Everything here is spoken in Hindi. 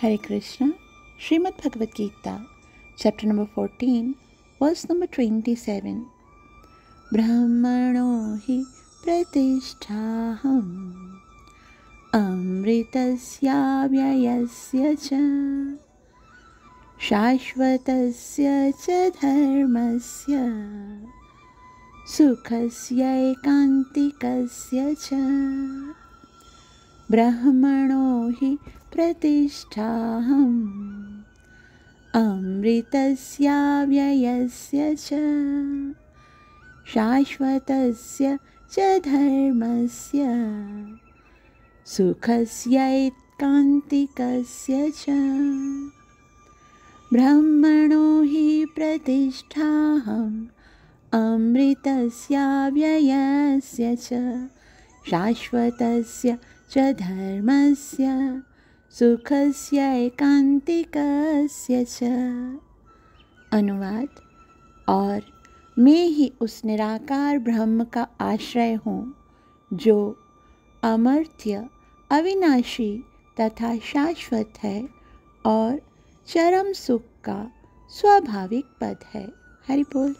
Hare Krishna, Srimad Bhagavad Gita, chapter number 14, verse number 27. Brahmano hi pratisthaham amritasya vyayasya cha शाश्वतस्य च धर्मस्य सुखस्यैकान्तिकस्य च ब्रह्मणो हि प्रतिष्ठाहम्। अमृतस्याव्ययस्य च शाश्वतस्य च धर्मस्य सुखस्यैकान्तिकस्य च। ब्रह्मणो हि प्रतिष्ठाहम् अमृतस्याव्ययस्य च शाश्वतस्य च धर्मस्य सुखस्य एकांतिकस्य च। अनुवाद, और मैं ही उस निराकार ब्रह्म का आश्रय हूँ, जो अमर्थ्य अविनाशी तथा शाश्वत है और चरम सुख का स्वाभाविक पद है। हरि बोल